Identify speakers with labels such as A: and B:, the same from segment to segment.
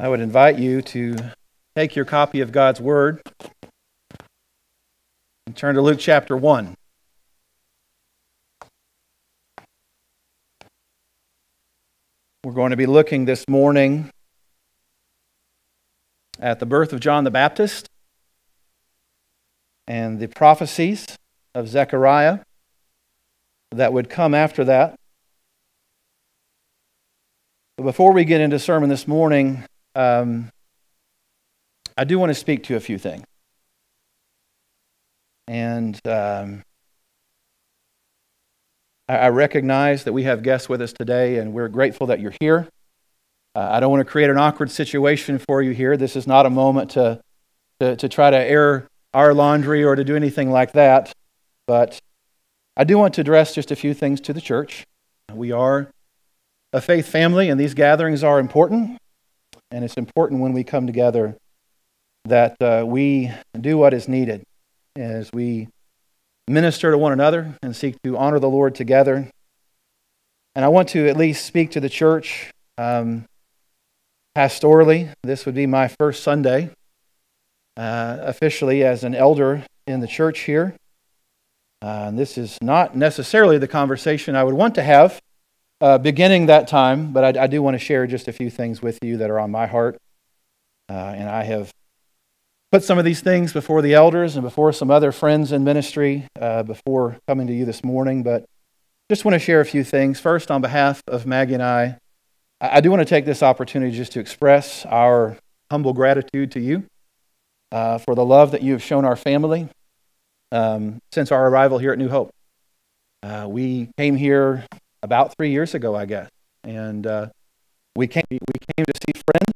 A: I would invite you to take your copy of God's Word and turn to Luke chapter 1. We're going to be looking this morning at the birth of John the Baptist and the prophecies of Zechariah that would come after that. But before we get into sermon this morning, um, I do want to speak to a few things. And um, I, I, recognize that we have guests with us today, and we're grateful that you're here. Uh, I don't want to create an awkward situation for you here. This is not a moment to, to, to try to air our laundry or to do anything like that. But I do want to address just a few things to the church. We are a faith family, and these gatherings are important. And it's important when we come together that uh, we do what is needed as we minister to one another and seek to honor the Lord together. And I want to at least speak to the church um, pastorally. This would be my first Sunday uh, officially as an elder in the church here. Uh, and this is not necessarily the conversation I would want to have uh, beginning that time, but I, I, do want to share just a few things with you that are on my heart. Uh, and I have put some of these things before the elders and before some other friends in ministry uh, before coming to you this morning, but just want to share a few things. First, on behalf of Maggie and I, I do want to take this opportunity just to express our humble gratitude to you uh, for the love that you have shown our family um, since our arrival here at New Hope. Uh, we came here about three years ago, I guess. And uh, we came we came to see friends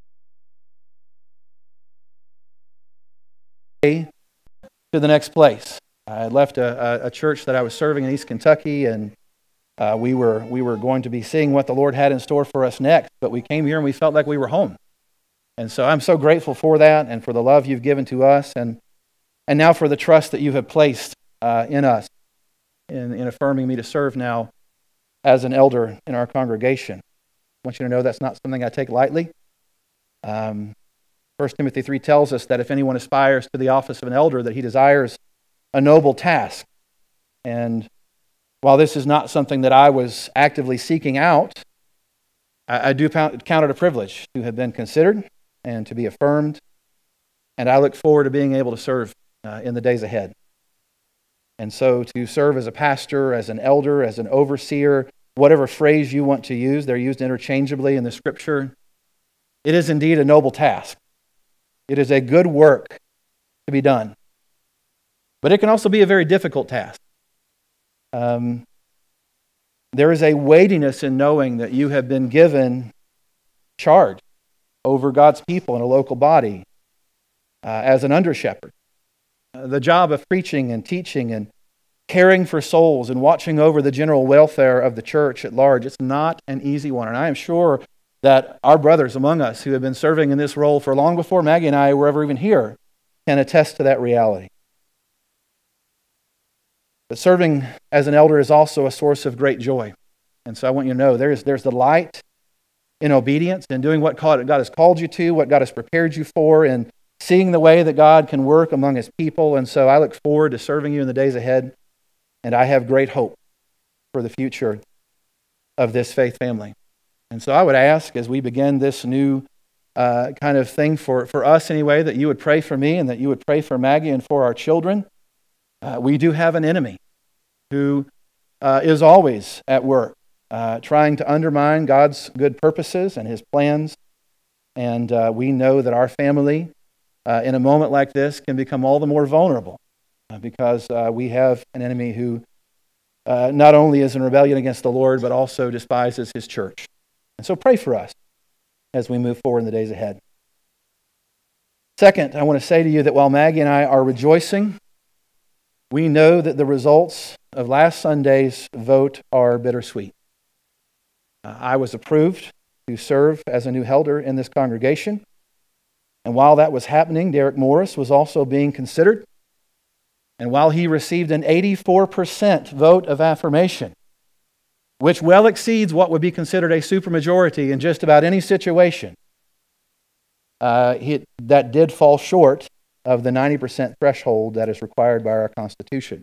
A: to the next place. I left a, a, church that I was serving in East Kentucky, and uh, we were we were going to be seeing what the Lord had in store for us next. But we came here and we felt like we were home. And so I'm so grateful for that and for the love you've given to us, and and now for the trust that you have placed uh, in us in, in affirming me to serve now as an elder in our congregation. I want you to know that's not something I take lightly. Um, 1 Timothy 3 tells us that if anyone aspires to the office of an elder, that he desires a noble task. And while this is not something that I was actively seeking out, I, I do count it a privilege to have been considered and to be affirmed. And I look forward to being able to serve uh, in the days ahead. And so to serve as a pastor, as an elder, as an overseer, whatever phrase you want to use, they're used interchangeably in the scripture. It is indeed a noble task. It is a good work to be done. But it can also be a very difficult task. Um, there is a weightiness in knowing that you have been given charge over God's people in a local body uh, as an under shepherd the job of preaching and teaching and caring for souls and watching over the general welfare of the church at large, it's not an easy one. And I am sure that our brothers among us who have been serving in this role for long before Maggie and I were ever even here can attest to that reality. But serving as an elder is also a source of great joy. And so I want you to know there's, there's the light in obedience and doing what God has called you to, what God has prepared you for, and seeing the way that God can work among his people. And so I look forward to serving you in the days ahead. And I have great hope for the future of this faith family. And so I would ask as we begin this new uh, kind of thing for, for us anyway, that you would pray for me and that you would pray for Maggie and for our children. Uh, we do have an enemy who uh, is always at work, uh, trying to undermine God's good purposes and his plans. And uh, we know that our family uh, in a moment like this can become all the more vulnerable because uh, we have an enemy who uh, not only is in rebellion against the Lord, but also despises his church. And so pray for us as we move forward in the days ahead. Second, I want to say to you that while Maggie and I are rejoicing, we know that the results of last Sunday's vote are bittersweet. Uh, I was approved to serve as a new elder in this congregation. And while that was happening, Derek Morris was also being considered. And while he received an 84% vote of affirmation, which well exceeds what would be considered a supermajority in just about any situation, uh, that did fall short of the 90% threshold that is required by our Constitution.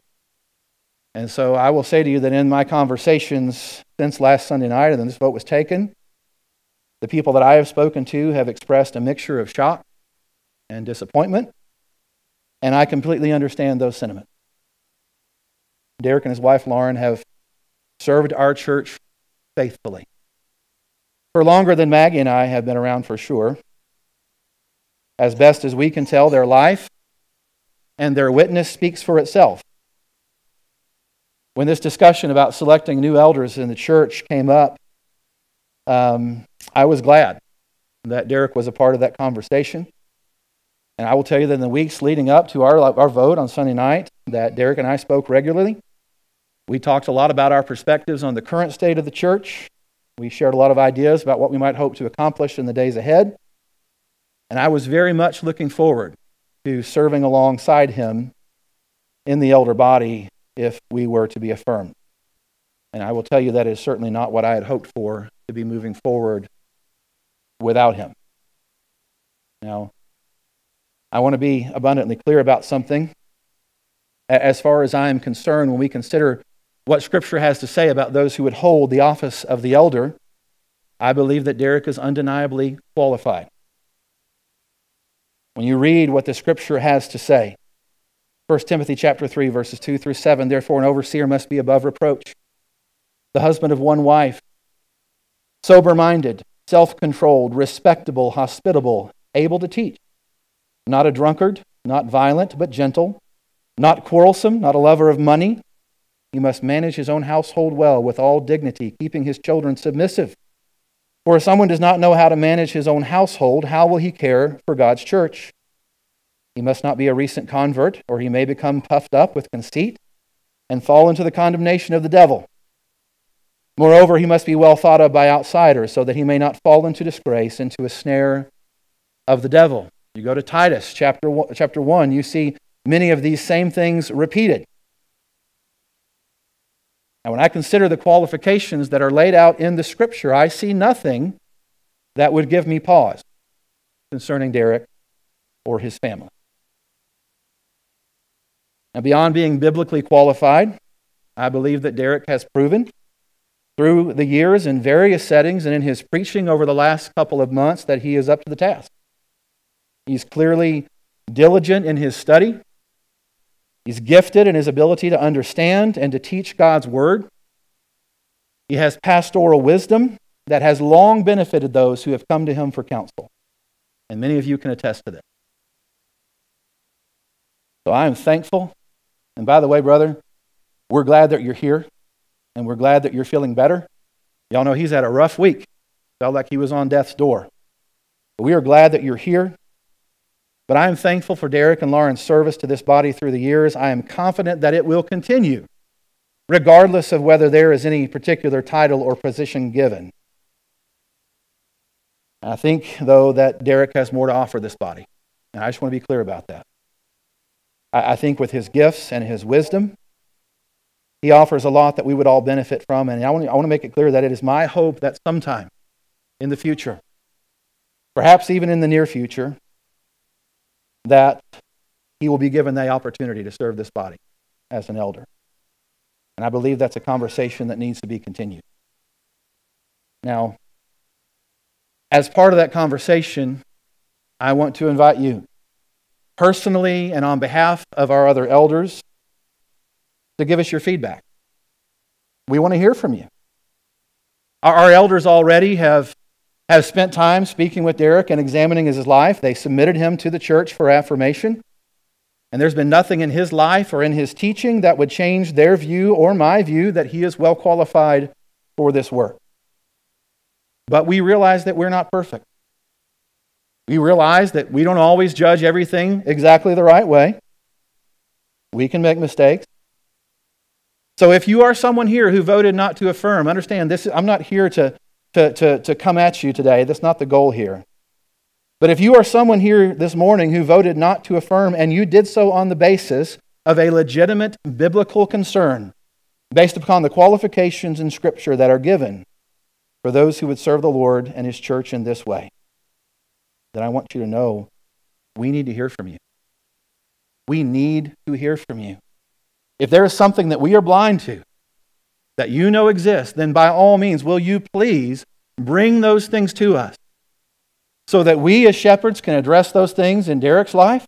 A: And so I will say to you that in my conversations since last Sunday night and this vote was taken, the people that I have spoken to have expressed a mixture of shock and disappointment, and I completely understand those sentiments. Derek and his wife Lauren have served our church faithfully. For longer than Maggie and I have been around for sure. As best as we can tell, their life and their witness speaks for itself. When this discussion about selecting new elders in the church came up, um, I was glad that Derek was a part of that conversation. And I will tell you that in the weeks leading up to our, our vote on Sunday night, that Derek and I spoke regularly. We talked a lot about our perspectives on the current state of the church. We shared a lot of ideas about what we might hope to accomplish in the days ahead. And I was very much looking forward to serving alongside him in the elder body if we were to be affirmed. And I will tell you that is certainly not what I had hoped for to be moving forward without him. Now, I want to be abundantly clear about something. As far as I am concerned, when we consider what Scripture has to say about those who would hold the office of the elder, I believe that Derek is undeniably qualified. When you read what the Scripture has to say, 1 Timothy chapter 3 verses 2 through 7, therefore an overseer must be above reproach, the husband of one wife, sober-minded, self-controlled, respectable, hospitable, able to teach, not a drunkard, not violent, but gentle, not quarrelsome, not a lover of money, he must manage his own household well with all dignity, keeping his children submissive. For if someone does not know how to manage his own household, how will he care for God's church? He must not be a recent convert, or he may become puffed up with conceit and fall into the condemnation of the devil. Moreover, he must be well thought of by outsiders, so that he may not fall into disgrace, into a snare of the devil. You go to Titus chapter one, chapter 1, you see many of these same things repeated. Now, when I consider the qualifications that are laid out in the scripture, I see nothing that would give me pause concerning Derek or his family. Now, beyond being biblically qualified, I believe that Derek has proven through the years in various settings and in his preaching over the last couple of months that he is up to the task. He's clearly diligent in his study. He's gifted in his ability to understand and to teach God's word. He has pastoral wisdom that has long benefited those who have come to him for counsel. And many of you can attest to this. So I am thankful. And by the way, brother, we're glad that you're here and we're glad that you're feeling better. Y'all know he's had a rough week. Felt like he was on death's door. But we are glad that you're here. But I am thankful for Derek and Lauren's service to this body through the years. I am confident that it will continue, regardless of whether there is any particular title or position given. I think, though, that Derek has more to offer this body. And I just want to be clear about that. I think with his gifts and his wisdom, he offers a lot that we would all benefit from. And I want, to, I want to make it clear that it is my hope that sometime in the future, perhaps even in the near future, that he will be given the opportunity to serve this body as an elder. And I believe that's a conversation that needs to be continued. Now, as part of that conversation, I want to invite you, personally and on behalf of our other elders, to give us your feedback. We want to hear from you. Our elders already have have spent time speaking with Derek and examining his life. They submitted him to the church for affirmation. And there's been nothing in his life or in his teaching that would change their view or my view that he is well qualified for this work. But we realize that we're not perfect. We realize that we don't always judge everything exactly the right way. We can make mistakes. So if you are someone here who voted not to affirm, understand this I'm not here to to, to, to come at you today. That's not the goal here. But if you are someone here this morning who voted not to affirm and you did so on the basis of a legitimate biblical concern, based upon the qualifications in Scripture that are given for those who would serve the Lord and His church in this way, then I want you to know we need to hear from you. We need to hear from you. If there is something that we are blind to, that you know exist, then by all means, will you please bring those things to us so that we as shepherds can address those things in Derek's life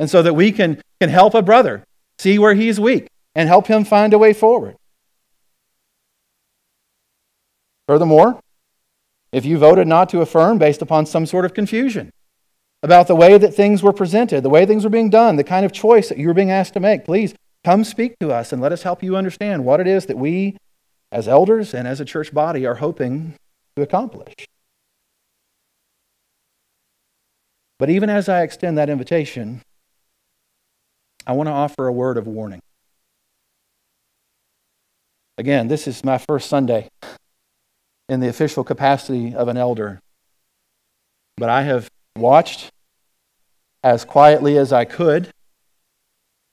A: and so that we can, can help a brother see where he's weak and help him find a way forward. Furthermore, if you voted not to affirm based upon some sort of confusion about the way that things were presented, the way things were being done, the kind of choice that you were being asked to make, please come speak to us and let us help you understand what it is that we, as elders and as a church body, are hoping to accomplish. But even as I extend that invitation, I want to offer a word of warning. Again, this is my first Sunday in the official capacity of an elder. But I have watched as quietly as I could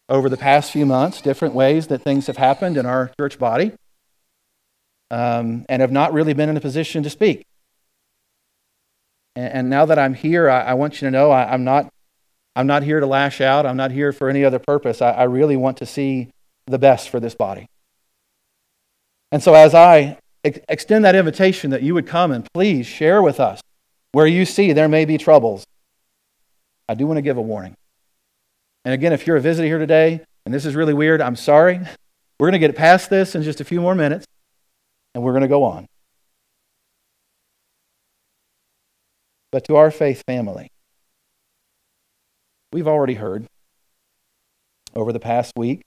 A: over the past few months different ways that things have happened in our church body um, and have not really been in a position to speak. And, and now that I'm here, I, I, want you to know I, am not, I'm not here to lash out. I'm not here for any other purpose. I, I really want to see the best for this body. And so, as I ex- extend that invitation that you would come and please share with us where you see there may be troubles, I do want to give a warning. And again, if you're a visitor here today and this is really weird, I'm sorry. We're going to get past this in just a few more minutes and we're going to go on. But to our faith family, we've already heard over the past week,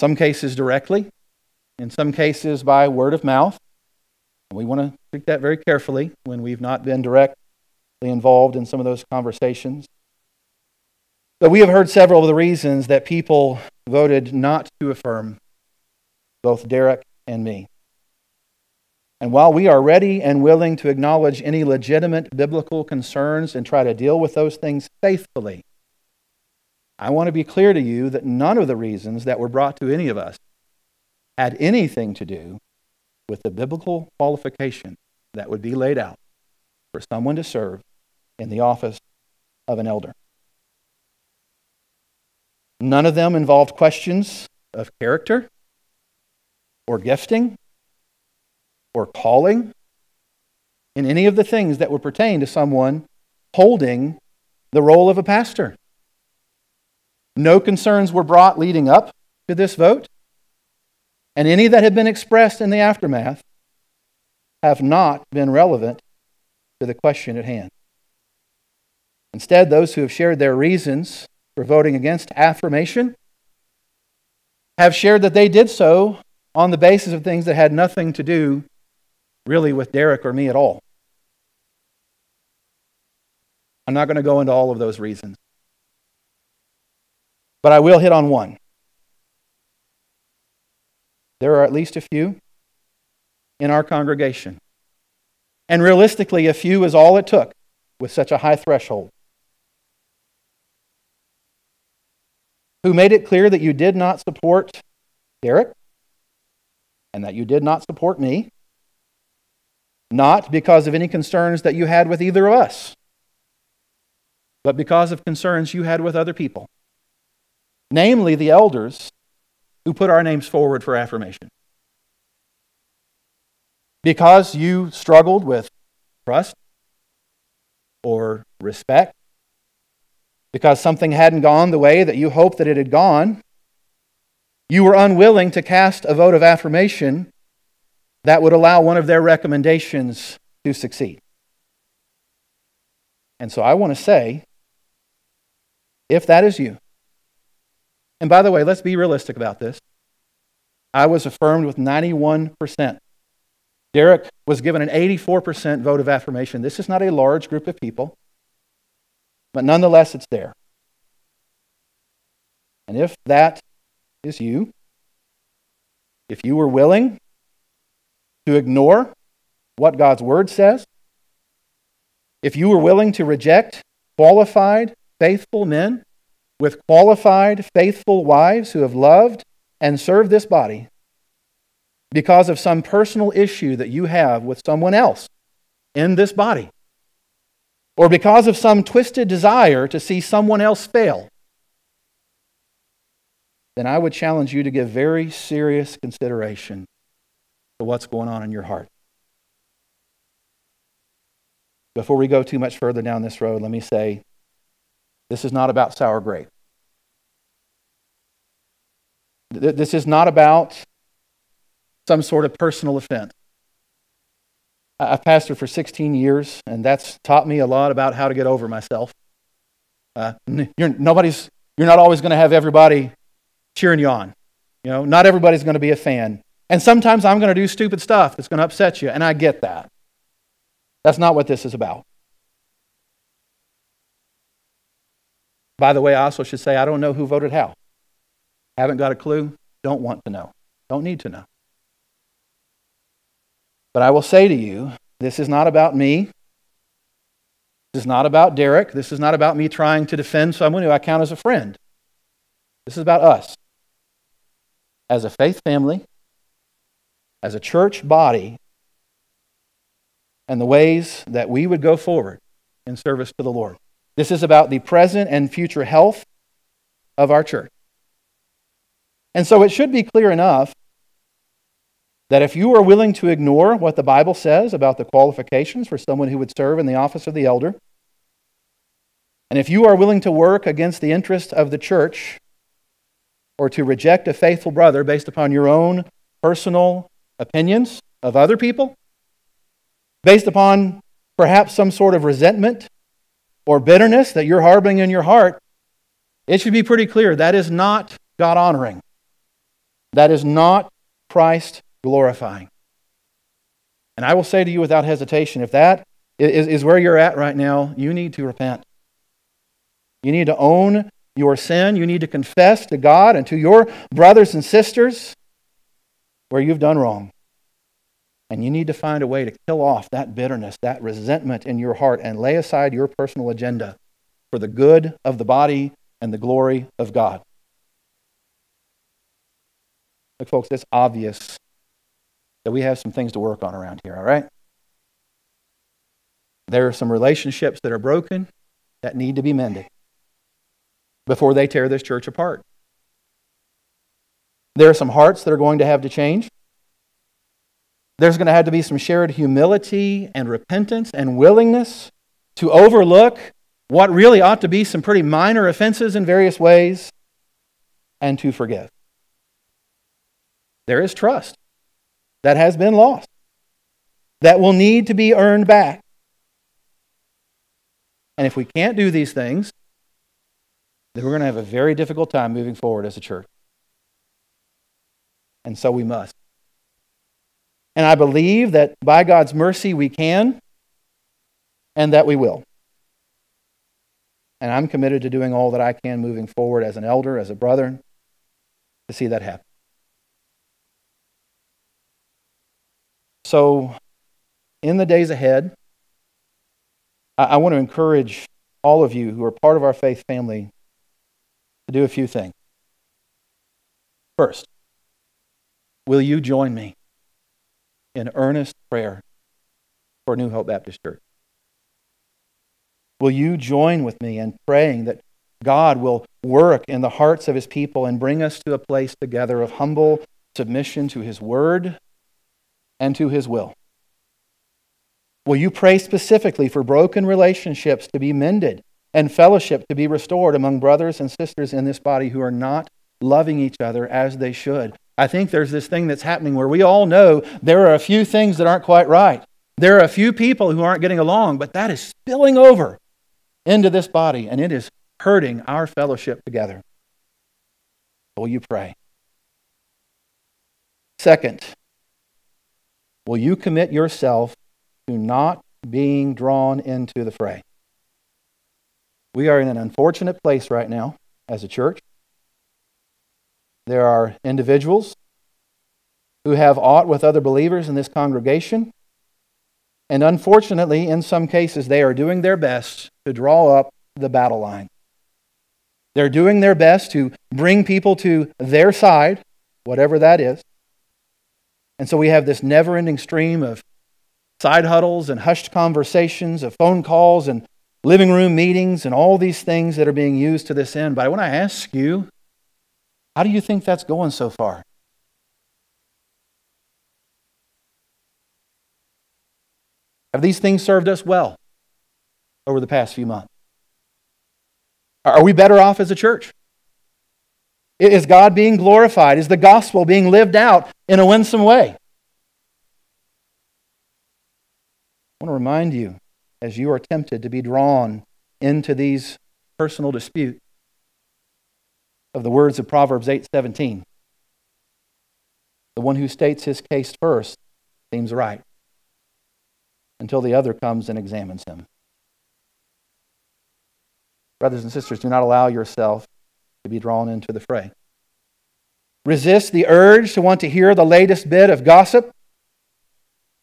A: some cases directly, in some cases by word of mouth. We want to treat that very carefully when we've not been directly involved in some of those conversations. But we have heard several of the reasons that people voted not to affirm both Derek and me. And while we are ready and willing to acknowledge any legitimate biblical concerns and try to deal with those things faithfully, I want to be clear to you that none of the reasons that were brought to any of us had anything to do with the biblical qualification that would be laid out for someone to serve in the office of an elder. None of them involved questions of character or gifting or calling in any of the things that would pertain to someone holding the role of a pastor. No concerns were brought leading up to this vote, and any that have been expressed in the aftermath have not been relevant to the question at hand. Instead, those who have shared their reasons for voting against affirmation have shared that they did so on the basis of things that had nothing to do really with Derek or me at all. I'm not going to go into all of those reasons. But I will hit on one. There are at least a few in our congregation. And realistically, a few is all it took with such a high threshold. Who made it clear that you did not support Derek and that you did not support me, not because of any concerns that you had with either of us, but because of concerns you had with other people, namely the elders who put our names forward for affirmation. Because you struggled with trust or respect, because something hadn't gone the way that you hoped that it had gone, you were unwilling to cast a vote of affirmation that would allow one of their recommendations to succeed. And so I want to say if that is you, and by the way, let's be realistic about this. I was affirmed with 91%. Derek was given an 84% vote of affirmation. This is not a large group of people, but nonetheless, it's there. And if that is you, if you were willing to ignore what God's Word says, if you were willing to reject qualified, faithful men with qualified, faithful wives who have loved and served this body because of some personal issue that you have with someone else in this body, or because of some twisted desire to see someone else fail, then I would challenge you to give very serious consideration to what's going on in your heart. Before we go too much further down this road, let me say this is not about sour grape. This is not about some sort of personal offense. I've pastored for 16 years, and that's taught me a lot about how to get over myself. Uh, you're, nobody's, you're not always going to have everybody cheering you on. You know, not everybody's going to be a fan. And sometimes I'm going to do stupid stuff that's going to upset you, and I get that. That's not what this is about. By the way, I also should say I don't know who voted how. Haven't got a clue, don't want to know, don't need to know. But I will say to you, this is not about me. This is not about Derek. This is not about me trying to defend someone who I count as a friend. This is about us. As a faith family, as a church body, and the ways that we would go forward in service to the Lord. This is about the present and future health of our church. And so it should be clear enough that if you are willing to ignore what the Bible says about the qualifications for someone who would serve in the office of the elder, and if you are willing to work against the interest of the church or to reject a faithful brother based upon your own personal opinions of other people, based upon perhaps some sort of resentment or bitterness that you're harboring in your heart, it should be pretty clear that is not God honoring. That is not Christ glorifying. And I will say to you without hesitation if that is, is where you're at right now, you need to repent. You need to own your sin. You need to confess to God and to your brothers and sisters where you've done wrong. And you need to find a way to kill off that bitterness, that resentment in your heart, and lay aside your personal agenda for the good of the body and the glory of God. Look, folks, it's obvious that we have some things to work on around here, all right? There are some relationships that are broken that need to be mended before they tear this church apart. There are some hearts that are going to have to change. There's going to have to be some shared humility and repentance and willingness to overlook what really ought to be some pretty minor offenses in various ways and to forgive there is trust that has been lost, that will need to be earned back. And if we can't do these things, then we're going to have a very difficult time moving forward as a church. And so we must. And I believe that by God's mercy we can and that we will. And I'm committed to doing all that I can moving forward as an elder, as a brother, to see that happen. So, in the days ahead, I, I want to encourage all of you who are part of our faith family to do a few things. First, will you join me in earnest prayer for New Hope Baptist Church? Will you join with me in praying that God will work in the hearts of his people and bring us to a place together of humble submission to his word and to his will? Will you pray specifically for broken relationships to be mended and fellowship to be restored among brothers and sisters in this body who are not loving each other as they should? I think there's this thing that's happening where we all know there are a few things that aren't quite right. There are a few people who aren't getting along, but that is spilling over into this body and it is hurting our fellowship together. Will you pray? Second, Will you commit yourself to not being drawn into the fray? We are in an unfortunate place right now as a church. There are individuals who have aught with other believers in this congregation. And unfortunately, in some cases, they are doing their best to draw up the battle line. They're doing their best to bring people to their side, whatever that is. And so we have this never ending stream of side huddles and hushed conversations, of phone calls and living room meetings and all these things that are being used to this end. But I want to ask you, how do you think that's going so far? Have these things served us well over the past few months? Are we better off as a church? Is God being glorified? Is the gospel being lived out in a winsome way? I want to remind you, as you are tempted to be drawn into these personal disputes, of the words of Proverbs 8:17. The one who states his case first seems right until the other comes and examines him. Brothers and sisters, do not allow yourself to be drawn into the fray. Resist the urge to want to hear the latest bit of gossip.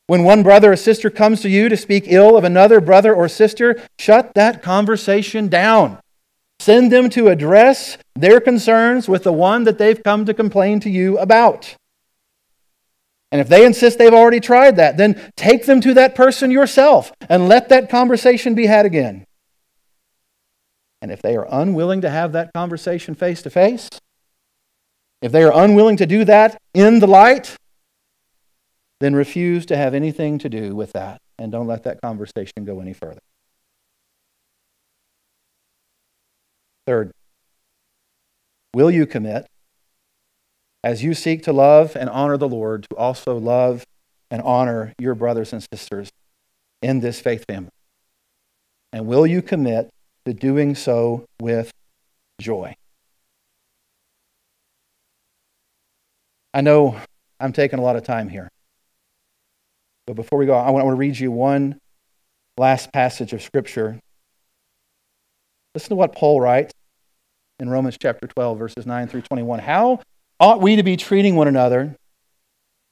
A: When one brother or sister comes to you to speak ill of another brother or sister, shut that conversation down. Send them to address their concerns with the one that they've come to complain to you about. And if they insist they've already tried that, then take them to that person yourself and let that conversation be had again. And if they are unwilling to have that conversation face to face, if they are unwilling to do that in the light, then refuse to have anything to do with that and don't let that conversation go any further. Third, will you commit, as you seek to love and honor the Lord, to also love and honor your brothers and sisters in this faith family? And will you commit to doing so with joy. I know I'm taking a lot of time here. But before we go, I want to read you one last passage of Scripture. Listen to what Paul writes in Romans chapter 12, verses 9 through 21. How ought we to be treating one another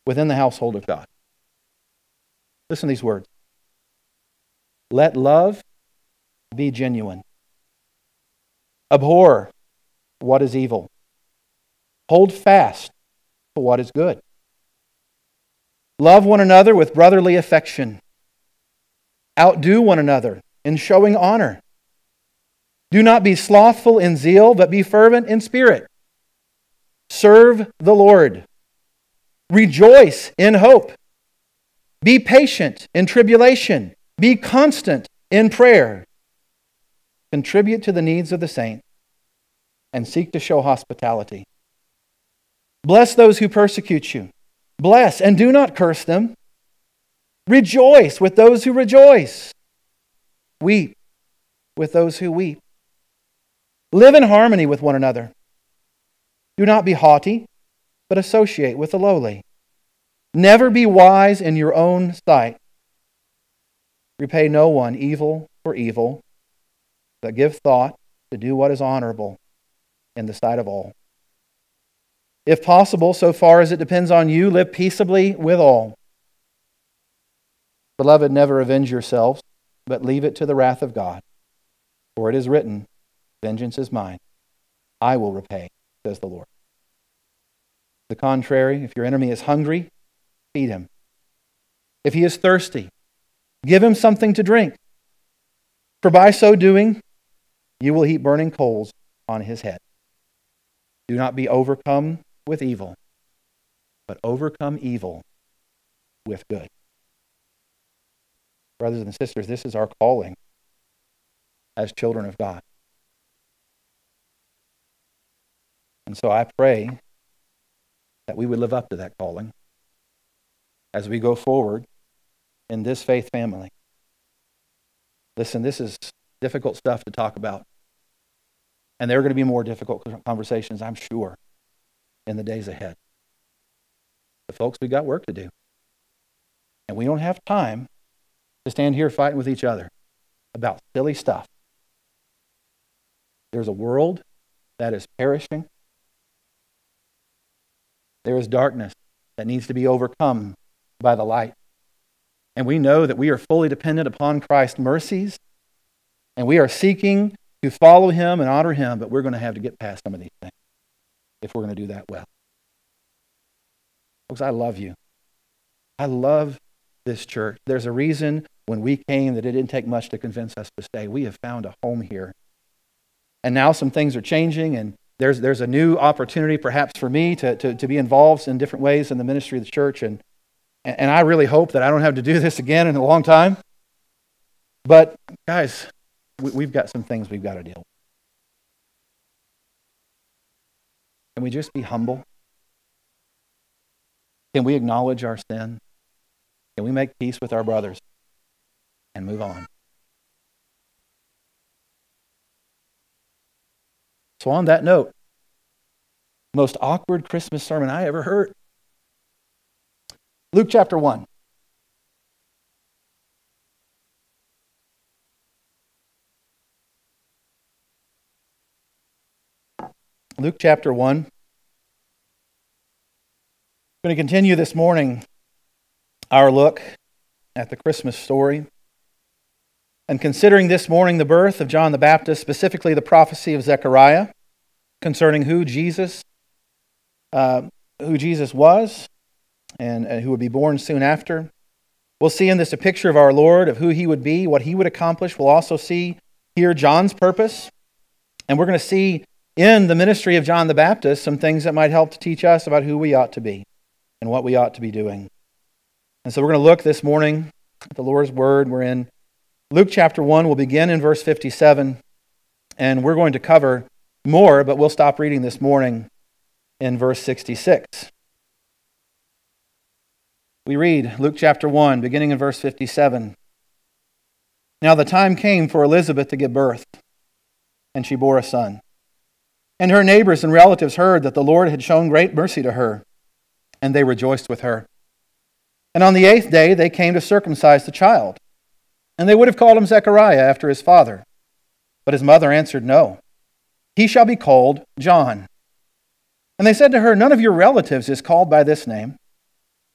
A: within the household of God? Listen to these words. Let love be genuine. Abhor what is evil. Hold fast to what is good. Love one another with brotherly affection. Outdo one another in showing honor. Do not be slothful in zeal, but be fervent in spirit. Serve the Lord. Rejoice in hope. Be patient in tribulation. Be constant in prayer. Contribute to the needs of the saints and seek to show hospitality. Bless those who persecute you. Bless and do not curse them. Rejoice with those who rejoice. Weep with those who weep. Live in harmony with one another. Do not be haughty, but associate with the lowly. Never be wise in your own sight. Repay no one evil for evil but give thought to do what is honorable in the sight of all. If possible, so far as it depends on you, live peaceably with all. Beloved, never avenge yourselves, but leave it to the wrath of God. For it is written, Vengeance is mine. I will repay, says the Lord. The contrary, if your enemy is hungry, feed him. If he is thirsty, give him something to drink. For by so doing, you will heap burning coals on his head. Do not be overcome with evil, but overcome evil with good. Brothers and sisters, this is our calling as children of God. And so I pray that we would live up to that calling as we go forward in this faith family. Listen, this is difficult stuff to talk about. And there are going to be more difficult conversations, I'm sure, in the days ahead. But, folks, we got work to do. And we don't have time to stand here fighting with each other about silly stuff. There's a world that is perishing. There is darkness that needs to be overcome by the light. And we know that we are fully dependent upon Christ's mercies, and we are seeking to follow him and honor him, but we're going to have to get past some of these things if we're going to do that well. Folks, I love you. I love this church. There's a reason when we came that it didn't take much to convince us to stay. We have found a home here. And now some things are changing, and there's, there's a new opportunity perhaps for me to, to, to be involved in different ways in the ministry of the church. And, and I really hope that I don't have to do this again in a long time. But, guys, we, we've got some things we've got to deal with. Can we just be humble? Can we acknowledge our sin? Can we make peace with our brothers and move on? So, on that note, most awkward Christmas sermon I ever heard. Luke chapter 1. Luke chapter 1. I'm going to continue this morning our look at the Christmas story. And considering this morning the birth of John the Baptist, specifically the prophecy of Zechariah concerning who Jesus, uh, who Jesus was, and, and who would be born soon after, we'll see in this a picture of our Lord, of who he would be, what he would accomplish. We'll also see here John's purpose, and we're going to see in the ministry of John the Baptist some things that might help to teach us about who we ought to be and what we ought to be doing. And so we're going to look this morning at the Lord's Word. We're in Luke chapter 1. We'll begin in verse 57, and we're going to cover more, but we'll stop reading this morning in verse 66. We read Luke chapter 1, beginning in verse 57. Now the time came for Elizabeth to give birth, and she bore a son. And her neighbors and relatives heard that the Lord had shown great mercy to her, and they rejoiced with her. And on the eighth day they came to circumcise the child. And they would have called him Zechariah after his father. But his mother answered, No. He shall be called John. And they said to her, None of your relatives is called by this name.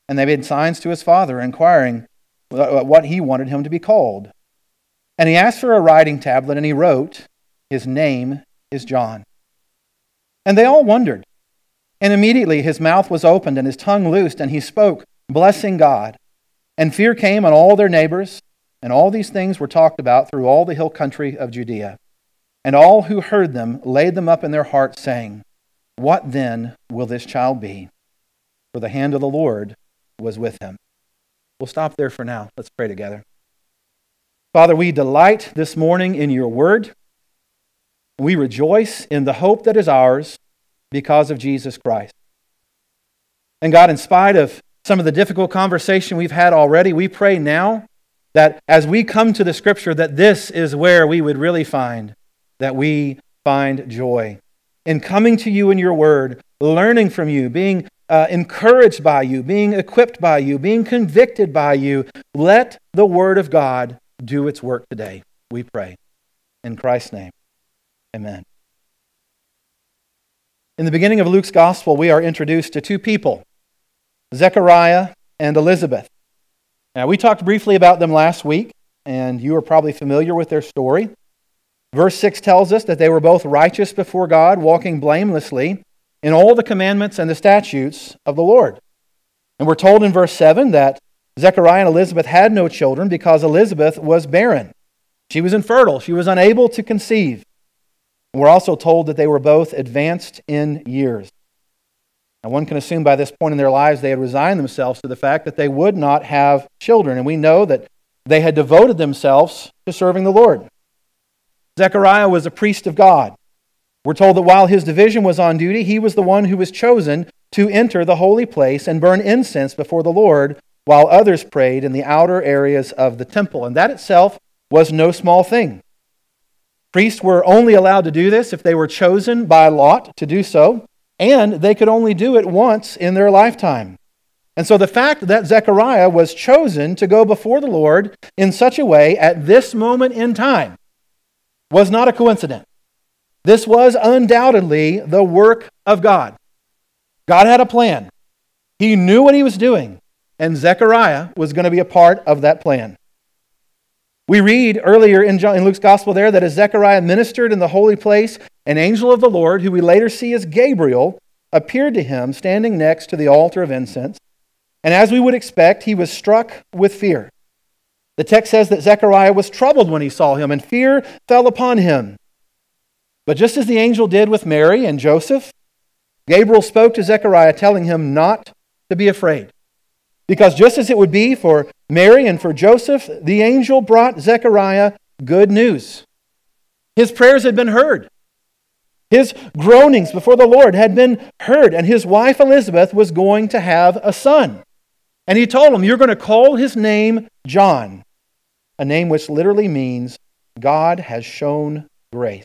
A: And they made signs to his father, inquiring what he wanted him to be called. And he asked for a writing tablet, and he wrote, His name is John. And they all wondered. And immediately his mouth was opened and his tongue loosed, and he spoke, blessing God. And fear came on all their neighbors, and all these things were talked about through all the hill country of Judea. And all who heard them laid them up in their hearts, saying, What then will this child be? For the hand of the Lord was with him. We'll stop there for now. Let's pray together. Father, we delight this morning in your word. We rejoice in the hope that is ours because of Jesus Christ. And God, in spite of some of the difficult conversation we've had already, we pray now that as we come to the scripture that this is where we would really find that we find joy in coming to you in your word, learning from you, being uh, encouraged by you, being equipped by you, being convicted by you. Let the word of God do its work today, we pray. In Christ's name. Amen. In the beginning of Luke's gospel, we are introduced to two people, Zechariah and Elizabeth. Now, we talked briefly about them last week, and you are probably familiar with their story. Verse 6 tells us that they were both righteous before God, walking blamelessly in all the commandments and the statutes of the Lord. And we're told in verse 7 that Zechariah and Elizabeth had no children because Elizabeth was barren. She was infertile, she was unable to conceive. We're also told that they were both advanced in years. Now, one can assume by this point in their lives they had resigned themselves to the fact that they would not have children. And we know that they had devoted themselves to serving the Lord. Zechariah was a priest of God. We're told that while his division was on duty, he was the one who was chosen to enter the holy place and burn incense before the Lord, while others prayed in the outer areas of the temple. And that itself was no small thing. Priests were only allowed to do this if they were chosen by lot to do so, and they could only do it once in their lifetime. And so the fact that Zechariah was chosen to go before the Lord in such a way at this moment in time was not a coincidence. This was undoubtedly the work of God. God had a plan. He knew what he was doing, and Zechariah was going to be a part of that plan. We read earlier in, John, in Luke's gospel there that as Zechariah ministered in the holy place, an angel of the Lord, who we later see as Gabriel, appeared to him standing next to the altar of incense. And as we would expect, he was struck with fear. The text says that Zechariah was troubled when he saw him, and fear fell upon him. But just as the angel did with Mary and Joseph, Gabriel spoke to Zechariah, telling him not to be afraid. Because just as it would be for Mary and for Joseph, the angel brought Zechariah good news. His prayers had been heard. His groanings before the Lord had been heard, and his wife Elizabeth was going to have a son. And he told him, You're going to call his name John, a name which literally means God has shown grace.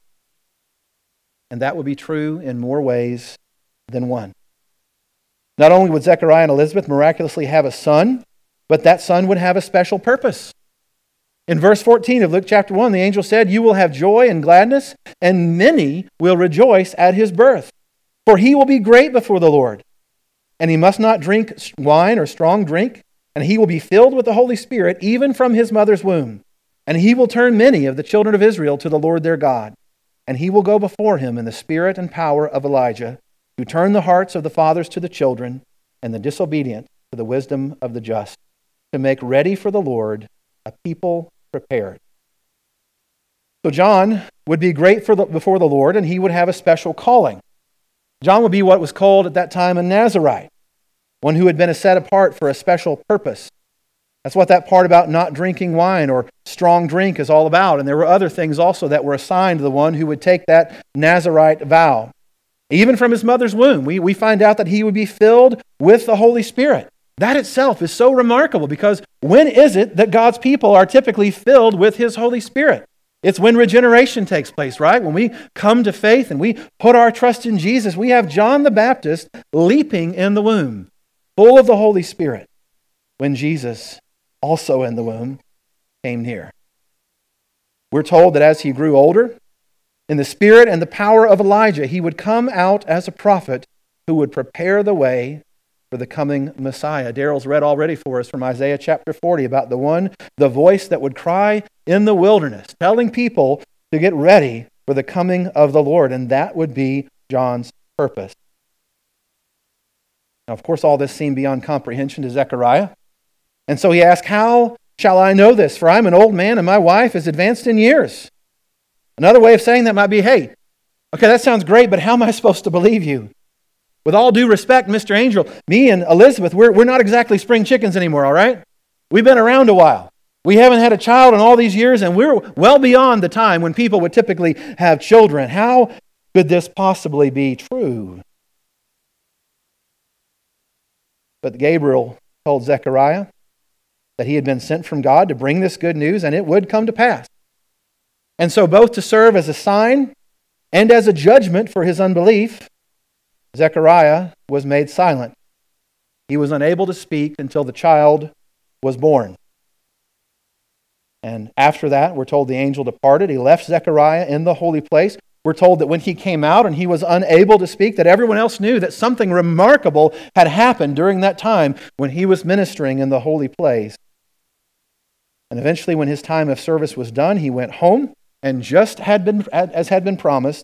A: And that would be true in more ways than one. Not only would Zechariah and Elizabeth miraculously have a son, but that son would have a special purpose. In verse 14 of Luke chapter 1, the angel said, You will have joy and gladness, and many will rejoice at his birth. For he will be great before the Lord. And he must not drink wine or strong drink, and he will be filled with the Holy Spirit even from his mother's womb. And he will turn many of the children of Israel to the Lord their God. And he will go before him in the spirit and power of Elijah, to turn the hearts of the fathers to the children, and the disobedient to the wisdom of the just, to make ready for the Lord a people prepared. So John would be great the, before the Lord, and he would have a special calling. John would be what was called at that time a Nazarite, one who had been set apart for a special purpose. That's what that part about not drinking wine or strong drink is all about. And there were other things also that were assigned to the one who would take that Nazarite vow. Even from his mother's womb, we, we find out that he would be filled with the Holy Spirit. That itself is so remarkable because when is it that God's people are typically filled with His Holy Spirit? It's when regeneration takes place, right? When we come to faith and we put our trust in Jesus, we have John the Baptist leaping in the womb, full of the Holy Spirit, when Jesus, also in the womb, came near. We're told that as he grew older, in the spirit and the power of Elijah, he would come out as a prophet who would prepare the way for the coming Messiah. Daryl's read already for us from Isaiah chapter 40 about the one, the voice that would cry in the wilderness, telling people to get ready for the coming of the Lord. And that would be John's purpose. Now, of course, all this seemed beyond comprehension to Zechariah. And so he asked, How shall I know this? For I'm an old man and my wife is advanced in years. Another way of saying that might be, Hey, okay, that sounds great, but how am I supposed to believe you? With all due respect, Mr. Angel, me and Elizabeth, we're, we're not exactly spring chickens anymore, all right? We've been around a while. We haven't had a child in all these years, and we're well beyond the time when people would typically have children. How could this possibly be true? But Gabriel told Zechariah that he had been sent from God to bring this good news, and it would come to pass. And so, both to serve as a sign and as a judgment for his unbelief, Zechariah was made silent. He was unable to speak until the child was born. And after that, we're told the angel departed. He left Zechariah in the holy place. We're told that when he came out and he was unable to speak, that everyone else knew that something remarkable had happened during that time when he was ministering in the holy place. And eventually, when his time of service was done, he went home, and just had been, as had been promised,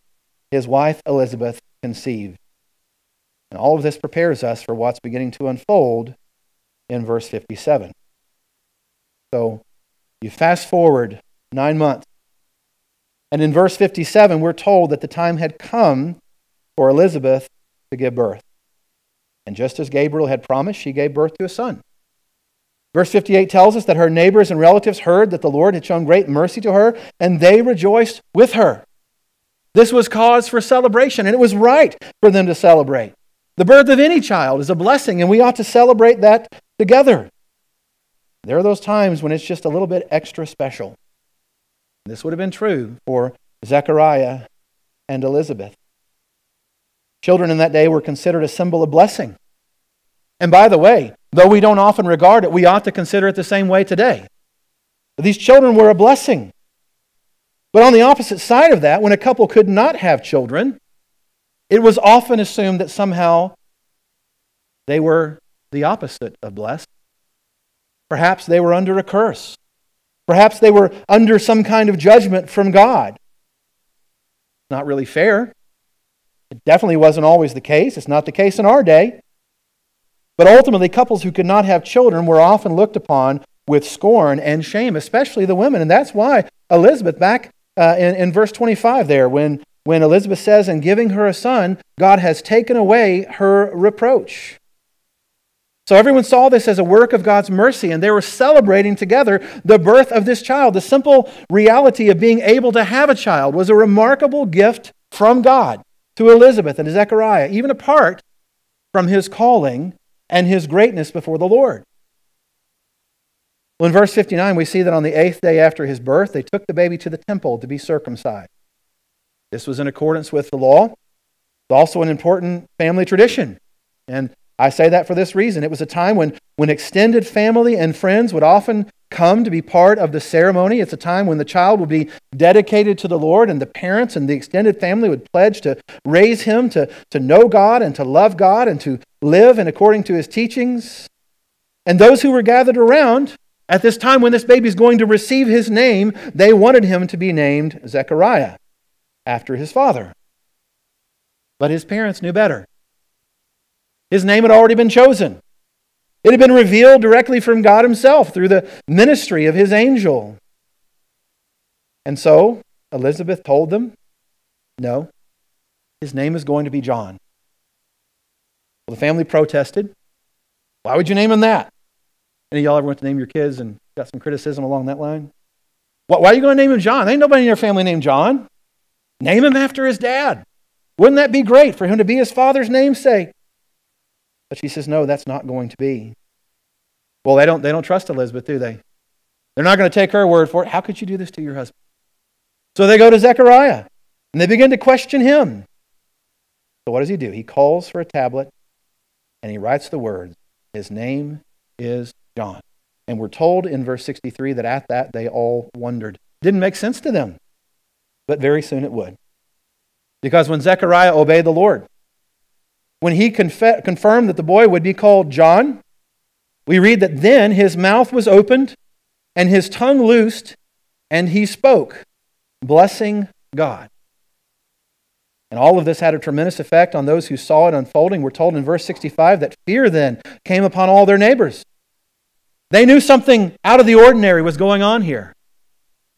A: his wife Elizabeth conceived. And all of this prepares us for what's beginning to unfold in verse 57. So you fast forward nine months. And in verse 57, we're told that the time had come for Elizabeth to give birth. And just as Gabriel had promised, she gave birth to a son. Verse 58 tells us that her neighbors and relatives heard that the Lord had shown great mercy to her, and they rejoiced with her. This was cause for celebration, and it was right for them to celebrate. The birth of any child is a blessing, and we ought to celebrate that together. There are those times when it's just a little bit extra special. This would have been true for Zechariah and Elizabeth. Children in that day were considered a symbol of blessing. And by the way, though we don't often regard it, we ought to consider it the same way today. These children were a blessing. But on the opposite side of that, when a couple could not have children, it was often assumed that somehow they were the opposite of blessed. Perhaps they were under a curse. Perhaps they were under some kind of judgment from God. Not really fair. It definitely wasn't always the case. It's not the case in our day. But ultimately, couples who could not have children were often looked upon with scorn and shame, especially the women. And that's why Elizabeth, back uh, in, in verse 25 there, when, when Elizabeth says, In giving her a son, God has taken away her reproach. So everyone saw this as a work of God's mercy, and they were celebrating together the birth of this child. The simple reality of being able to have a child was a remarkable gift from God to Elizabeth and Zechariah, even apart from his calling and his greatness before the Lord. Well, in verse 59, we see that on the eighth day after his birth, they took the baby to the temple to be circumcised. This was in accordance with the law. It's also an important family tradition. And I say that for this reason. It was a time when, when extended family and friends would often come to be part of the ceremony. It's a time when the child would be dedicated to the Lord, and the parents and the extended family would pledge to raise him to, to know God and to love God and to live and according to his teachings. And those who were gathered around at this time when this baby is going to receive his name, they wanted him to be named Zechariah after his father. But his parents knew better. His name had already been chosen. It had been revealed directly from God Himself through the ministry of His angel. And so Elizabeth told them, No, his name is going to be John. Well, the family protested. Why would you name him that? Any of y'all ever went to name your kids and got some criticism along that line? Why are you going to name him John? Ain't nobody in your family named John. Name him after his dad. Wouldn't that be great for him to be his father's namesake? But she says, no, that's not going to be. Well, they don't, they don't trust Elizabeth, do they? They're not going to take her word for it. How could you do this to your husband? So they go to Zechariah and they begin to question him. So what does he do? He calls for a tablet and he writes the words His name is John. And we're told in verse 63 that at that they all wondered. Didn't make sense to them, but very soon it would. Because when Zechariah obeyed the Lord, when he conf- confirmed that the boy would be called John, we read that then his mouth was opened and his tongue loosed, and he spoke, blessing God. And all of this had a tremendous effect on those who saw it unfolding. We're told in verse 65 that fear then came upon all their neighbors. They knew something out of the ordinary was going on here.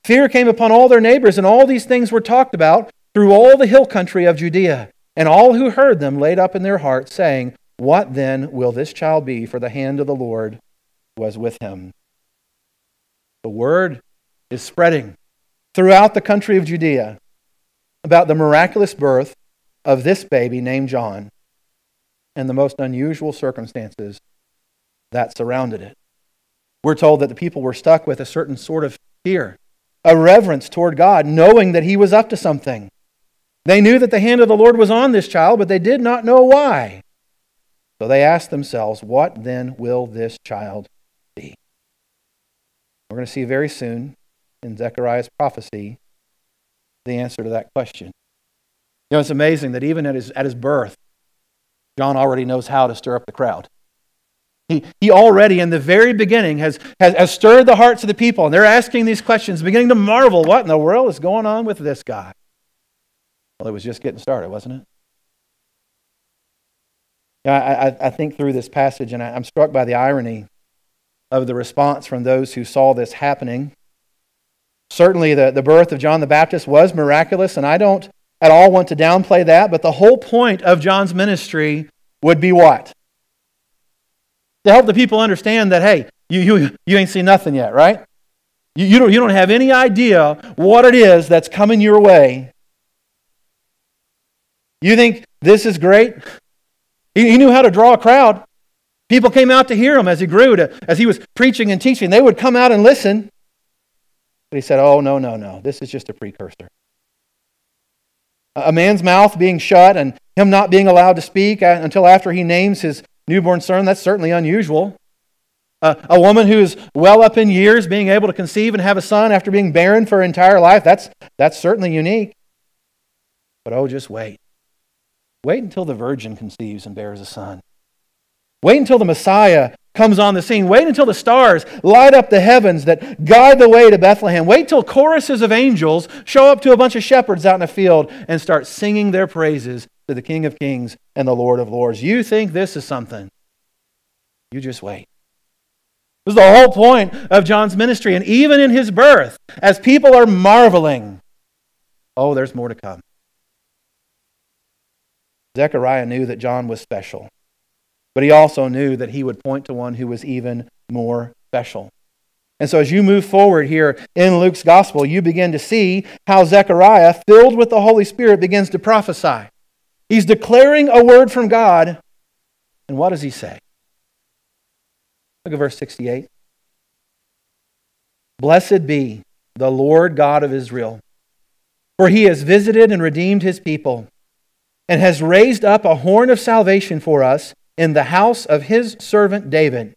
A: Fear came upon all their neighbors, and all these things were talked about through all the hill country of Judea. And all who heard them laid up in their hearts, saying, What then will this child be? For the hand of the Lord was with him. The word is spreading throughout the country of Judea about the miraculous birth of this baby named John and the most unusual circumstances that surrounded it. We're told that the people were stuck with a certain sort of fear, a reverence toward God, knowing that he was up to something. They knew that the hand of the Lord was on this child, but they did not know why. So they asked themselves, What then will this child be? We're going to see very soon in Zechariah's prophecy the answer to that question. You know, it's amazing that even at his, at his birth, John already knows how to stir up the crowd. He, he already, in the very beginning, has, has, has stirred the hearts of the people, and they're asking these questions, beginning to marvel what in the world is going on with this guy? Well, it was just getting started, wasn't it? I, I, I think through this passage, and I, I'm struck by the irony of the response from those who saw this happening. Certainly, the, the birth of John the Baptist was miraculous, and I don't at all want to downplay that, but the whole point of John's ministry would be what? To help the people understand that, hey, you, you, you ain't seen nothing yet, right? You, you, don't, you don't have any idea what it is that's coming your way you think this is great? He, he knew how to draw a crowd. People came out to hear him as he grew, to, as he was preaching and teaching. They would come out and listen. But he said, Oh, no, no, no. This is just a precursor. A man's mouth being shut and him not being allowed to speak uh, until after he names his newborn son, that's certainly unusual. Uh, a woman who is well up in years being able to conceive and have a son after being barren for her entire life, that's, that's certainly unique. But oh, just wait. Wait until the virgin conceives and bears a son. Wait until the Messiah comes on the scene. Wait until the stars light up the heavens that guide the way to Bethlehem. Wait till choruses of angels show up to a bunch of shepherds out in a field and start singing their praises to the King of Kings and the Lord of Lords. You think this is something. You just wait. This is the whole point of John's ministry. And even in his birth, as people are marveling, oh, there's more to come. Zechariah knew that John was special, but he also knew that he would point to one who was even more special. And so, as you move forward here in Luke's gospel, you begin to see how Zechariah, filled with the Holy Spirit, begins to prophesy. He's declaring a word from God. And what does he say? Look at verse 68. Blessed be the Lord God of Israel, for he has visited and redeemed his people, and has raised up a horn of salvation for us in the house of his servant David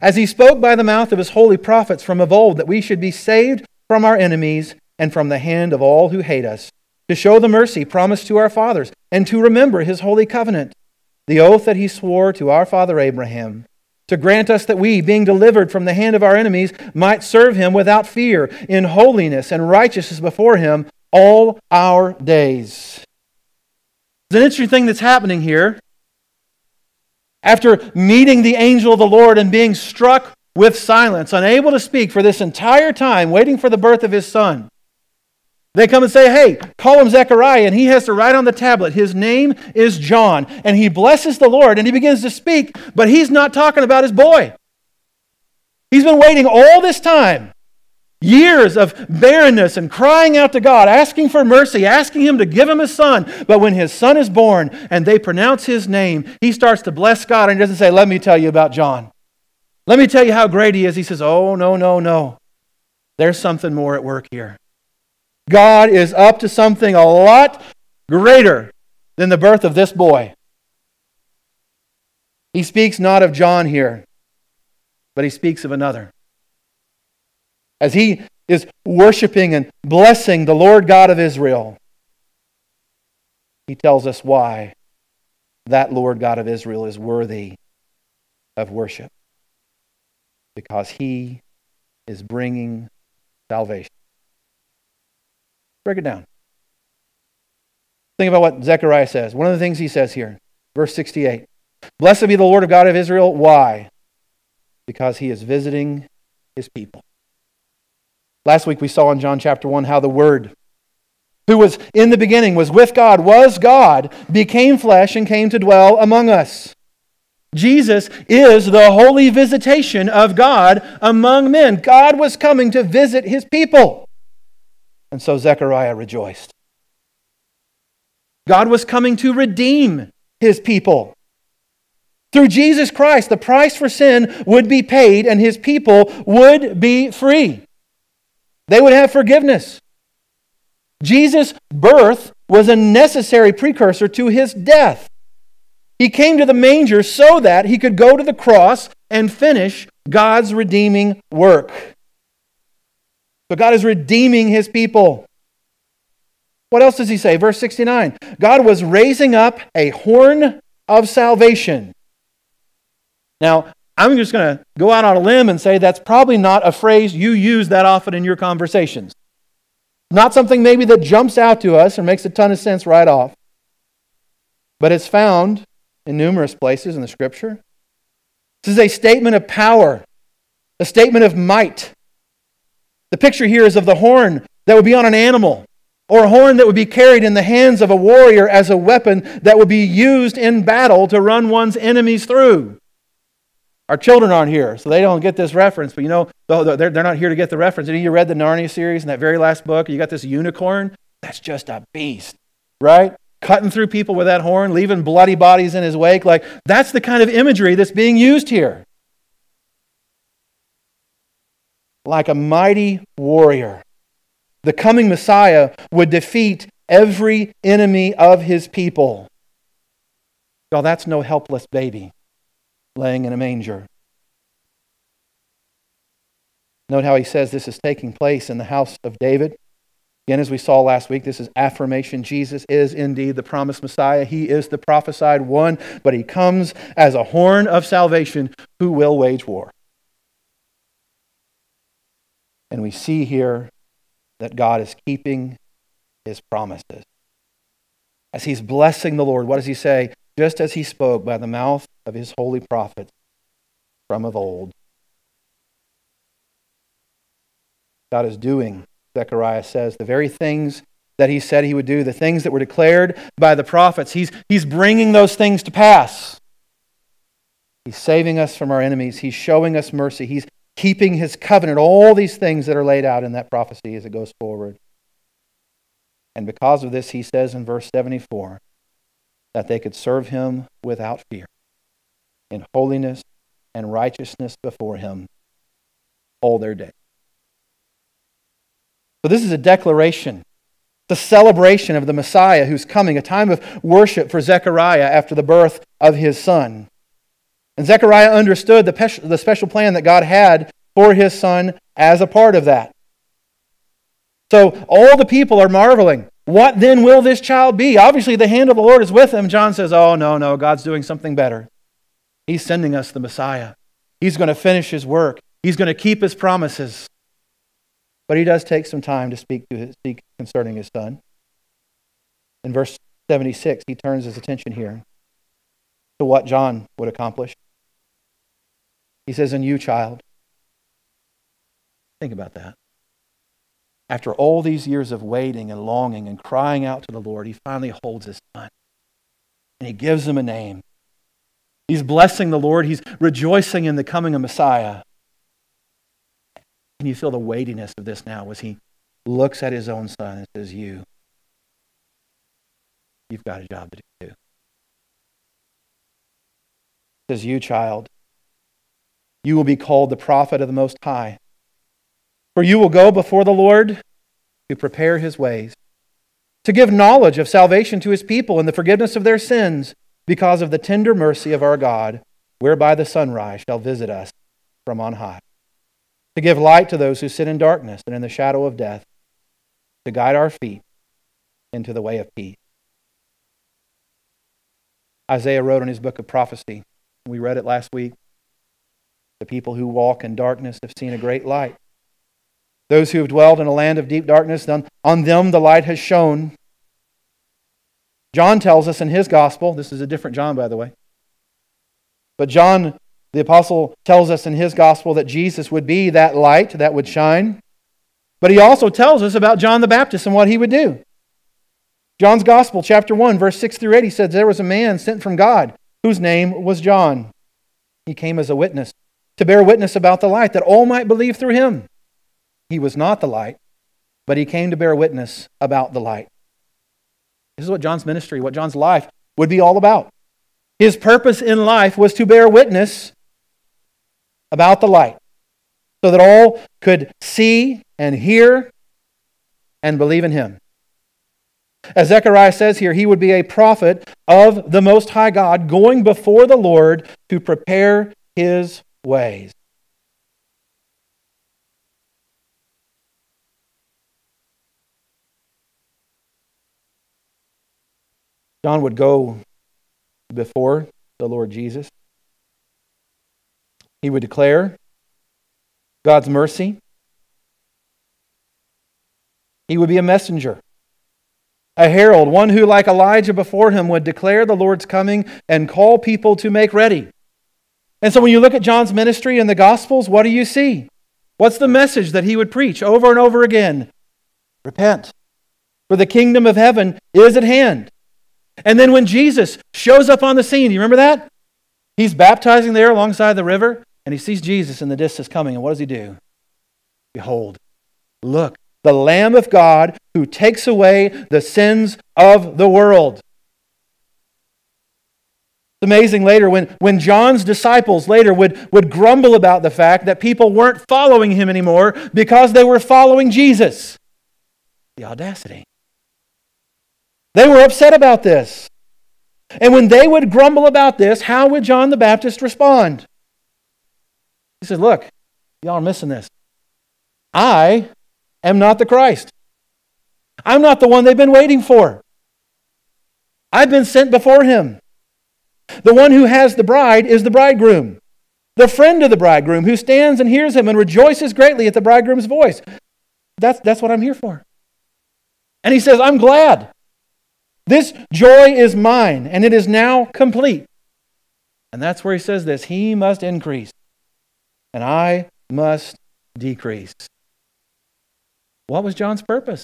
A: as he spoke by the mouth of his holy prophets from of old, that we should be saved from our enemies and from the hand of all who hate us, to show the mercy promised to our fathers, and to remember his holy covenant, the oath that he swore to our father Abraham, to grant us that we, being delivered from the hand of our enemies, might serve him without fear, in holiness and righteousness before him all our days. There's an interesting thing that's happening here. After meeting the angel of the Lord and being struck with silence, unable to speak for this entire time, waiting for the birth of his son, they come and say, Hey, call him Zechariah. And he has to write on the tablet, His name is John. And he blesses the Lord and he begins to speak, but he's not talking about his boy. He's been waiting all this time Years of barrenness and crying out to God, asking for mercy, asking Him to give him a son. But when his son is born and they pronounce his name, he starts to bless God and he doesn't say, Let me tell you about John. Let me tell you how great he is. He says, Oh, no, no, no. There's something more at work here. God is up to something a lot greater than the birth of this boy. He speaks not of John here, but he speaks of another as he is worshiping and blessing the Lord God of Israel, he tells us why that Lord God of Israel is worthy of worship. Because he is bringing salvation. Break it down. Think about what Zechariah says. One of the things he says here, verse 68 Blessed be the Lord of God of Israel. Why? Because he is visiting his people. Last week we saw in John chapter 1 how the Word, who was in the beginning, was with God, was God, became flesh and came to dwell among us. Jesus is the holy visitation of God among men. God was coming to visit his people. And so Zechariah rejoiced. God was coming to redeem his people. Through Jesus Christ, the price for sin would be paid and his people would be free. They would have forgiveness. Jesus' birth was a necessary precursor to his death. He came to the manger so that he could go to the cross and finish God's redeeming work. So God is redeeming his people. What else does he say? Verse 69 God was raising up a horn of salvation. Now, I'm just going to go out on a limb and say that's probably not a phrase you use that often in your conversations. Not something maybe that jumps out to us or makes a ton of sense right off. But it's found in numerous places in the scripture. This is a statement of power, a statement of might. The picture here is of the horn that would be on an animal, or a horn that would be carried in the hands of a warrior as a weapon that would be used in battle to run one's enemies through. Our children aren't here, so they don't get this reference. But you know, they're, not here to get the reference. You read the Narnia series in that very last book, you got this unicorn. That's just a beast, right? Cutting through people with that horn, leaving bloody bodies in his wake. Like, that's the kind of imagery that's being used here. Like a mighty warrior, the coming Messiah would defeat every enemy of his people. Well, that's no helpless baby laying in a manger. Note how he says this is taking place in the house of David. Again, as we saw last week, this is affirmation. Jesus is indeed the promised Messiah. He is the prophesied one, but he comes as a horn of salvation who will wage war. And we see here that God is keeping his promises. As he's blessing the Lord, what does he say? Just as he spoke by the mouth of his holy prophets from of old. God is doing, Zechariah says, the very things that he said he would do, the things that were declared by the prophets. He's, he's bringing those things to pass. He's saving us from our enemies. He's showing us mercy. He's keeping his covenant. All these things that are laid out in that prophecy as it goes forward. And because of this, he says in verse 74 that they could serve him without fear, in holiness and righteousness before him all their days. So, this is a declaration, the celebration of the Messiah who's coming, a time of worship for Zechariah after the birth of his son. And Zechariah understood the, the special plan that God had for his son as a part of that. So all the people are marveling. What then will this child be? Obviously, the hand of the Lord is with him. John says, Oh, no, no, God's doing something better. He's sending us the Messiah. He's going to finish his work, he's going to keep his promises. But he does take some time to speak, to speak concerning his son. In verse 76, he turns his attention here to what John would accomplish. He says, And you, child. Think about that. After all these years of waiting and longing and crying out to the Lord, he finally holds his son and he gives him a name. He's blessing the Lord, he's rejoicing in the coming of Messiah. Can you feel the weightiness of this now as he looks at his own son and says, You, you've got a job to do. He says, You, child, you will be called the prophet of the Most High. For you will go before the Lord to prepare his ways, to give knowledge of salvation to his people and the forgiveness of their sins, because of the tender mercy of our God, whereby the sunrise shall visit us from on high, to give light to those who sit in darkness and in the shadow of death, to guide our feet into the way of peace. Isaiah wrote in his book of prophecy, we read it last week. The people who walk in darkness have seen a great light. Those who have dwelled in a land of deep darkness, on them the light has shone. John tells us in his gospel, this is a different John, by the way. But John, the apostle, tells us in his gospel that Jesus would be that light that would shine. But he also tells us about John the Baptist and what he would do. John's gospel, chapter 1, verse 6 through 8, he says, There was a man sent from God whose name was John. He came as a witness to bear witness about the light, that all might believe through him. He was not the light, but he came to bear witness about the light. This is what John's ministry, what John's life would be all about. His purpose in life was to bear witness about the light so that all could see and hear and believe in him. As Zechariah says here, he would be a prophet of the Most High God going before the Lord to prepare his ways. John would go before the Lord Jesus. He would declare God's mercy. He would be a messenger, a herald, one who, like Elijah before him, would declare the Lord's coming and call people to make ready. And so when you look at John's ministry in the Gospels, what do you see? What's the message that he would preach over and over again? Repent, for the kingdom of heaven is at hand. And then when Jesus shows up on the scene, do you remember that? He's baptizing there alongside the river, and he sees Jesus in the distance coming. And what does he do? Behold, look, the Lamb of God who takes away the sins of the world. It's amazing later when, when John's disciples later would, would grumble about the fact that people weren't following him anymore because they were following Jesus. The audacity. They were upset about this. And when they would grumble about this, how would John the Baptist respond? He said, Look, y'all are missing this. I am not the Christ. I'm not the one they've been waiting for. I've been sent before him. The one who has the bride is the bridegroom, the friend of the bridegroom who stands and hears him and rejoices greatly at the bridegroom's voice. That's, that's what I'm here for. And he says, I'm glad. This joy is mine, and it is now complete. And that's where he says this He must increase, and I must decrease. What was John's purpose?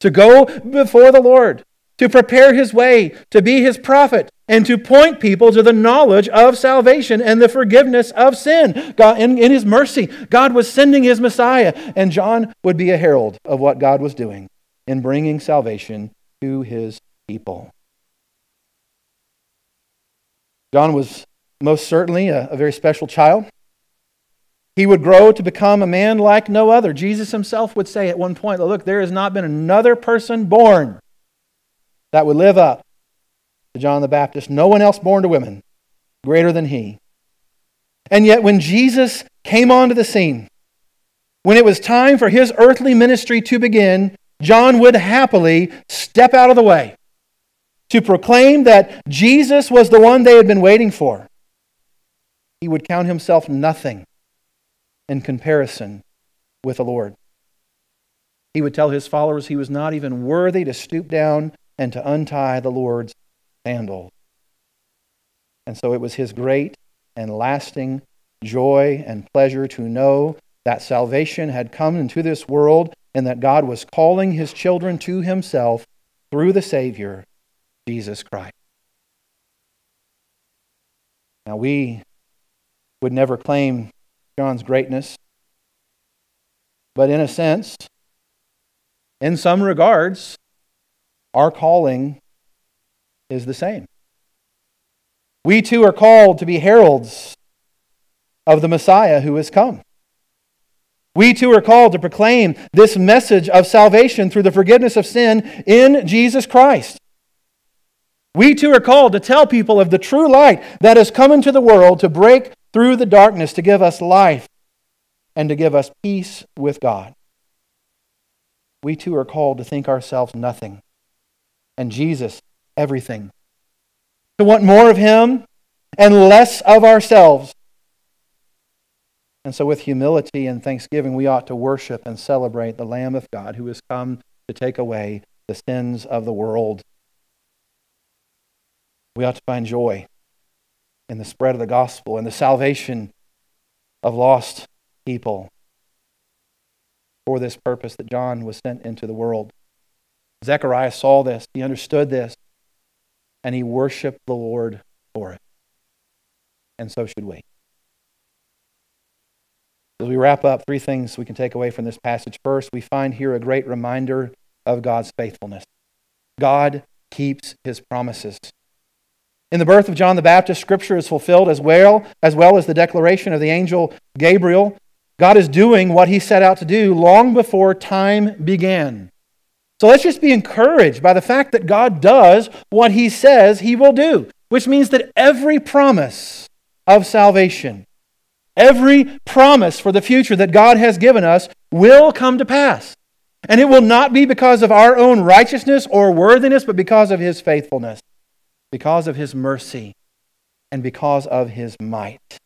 A: To go before the Lord, to prepare his way, to be his prophet, and to point people to the knowledge of salvation and the forgiveness of sin. God, in, in his mercy, God was sending his Messiah, and John would be a herald of what God was doing in bringing salvation to his people. John was most certainly a, a very special child. He would grow to become a man like no other. Jesus himself would say at one point, Look, there has not been another person born that would live up to John the Baptist. No one else born to women greater than he. And yet, when Jesus came onto the scene, when it was time for his earthly ministry to begin, John would happily step out of the way to proclaim that Jesus was the one they had been waiting for. He would count himself nothing in comparison with the Lord. He would tell his followers he was not even worthy to stoop down and to untie the Lord's sandals. And so it was his great and lasting joy and pleasure to know that salvation had come into this world and that God was calling his children to himself through the Savior, Jesus Christ. Now, we would never claim John's greatness. But in a sense, in some regards, our calling is the same. We too are called to be heralds of the Messiah who has come. We too are called to proclaim this message of salvation through the forgiveness of sin in Jesus Christ. We too are called to tell people of the true light that has come into the world to break through the darkness to give us life and to give us peace with God. We too are called to think ourselves nothing and Jesus everything. To want more of Him and less of ourselves. And so, with humility and thanksgiving, we ought to worship and celebrate the Lamb of God who has come to take away the sins of the world. We ought to find joy in the spread of the gospel and the salvation of lost people for this purpose that John was sent into the world. Zechariah saw this, he understood this, and he worshiped the Lord for it. And so should we. As we wrap up, three things we can take away from this passage. First, we find here a great reminder of God's faithfulness. God keeps his promises. In the birth of John the Baptist, Scripture is fulfilled as well, as well as the declaration of the angel Gabriel. God is doing what he set out to do long before time began. So let's just be encouraged by the fact that God does what he says he will do, which means that every promise of salvation, every promise for the future that God has given us will come to pass. And it will not be because of our own righteousness or worthiness, but because of his faithfulness because of his mercy and because of his might.